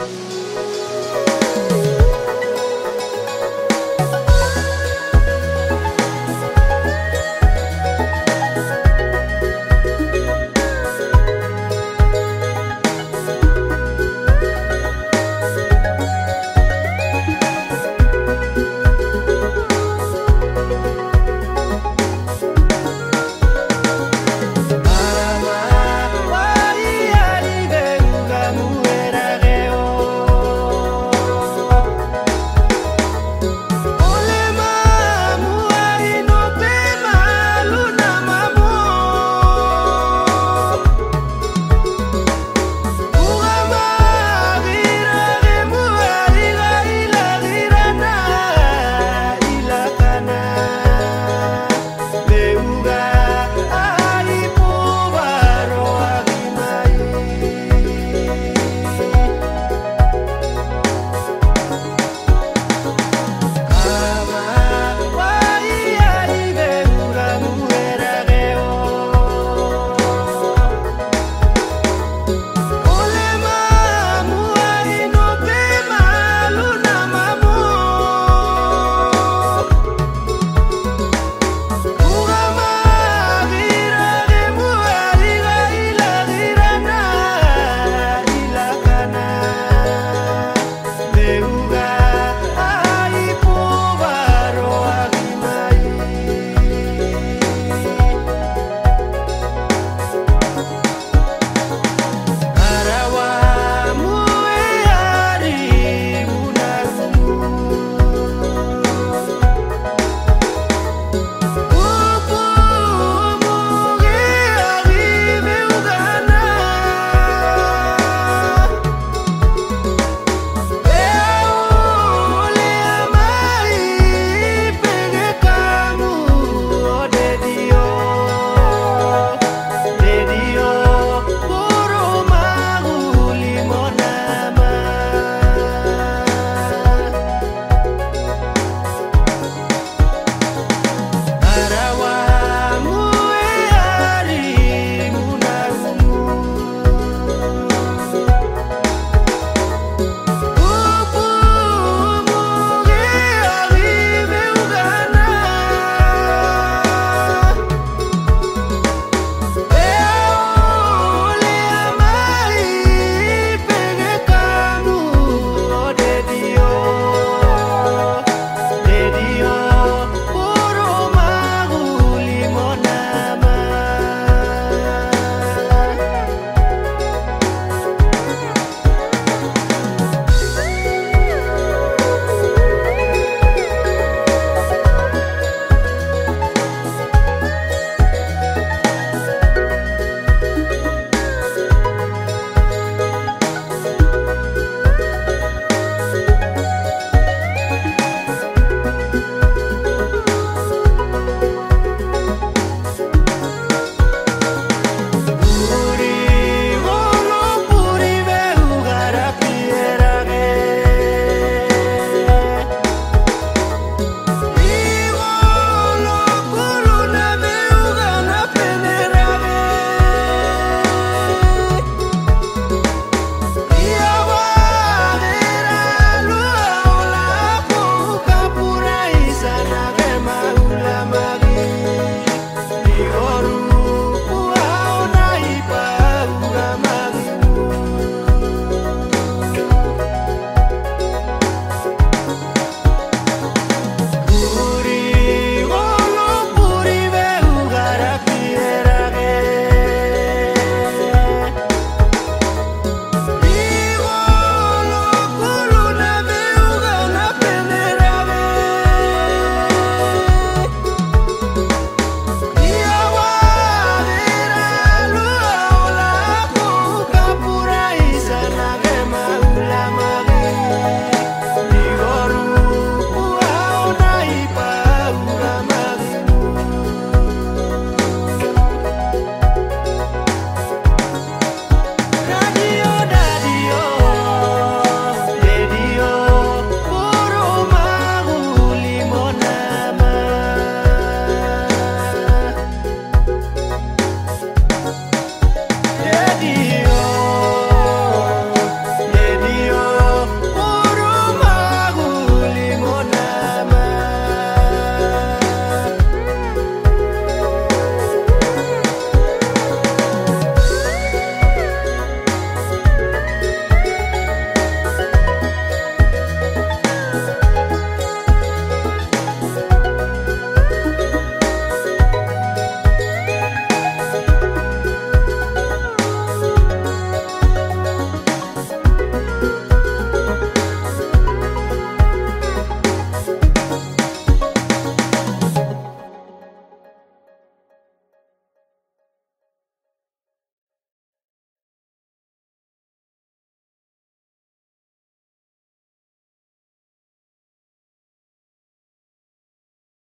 Música